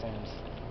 seems.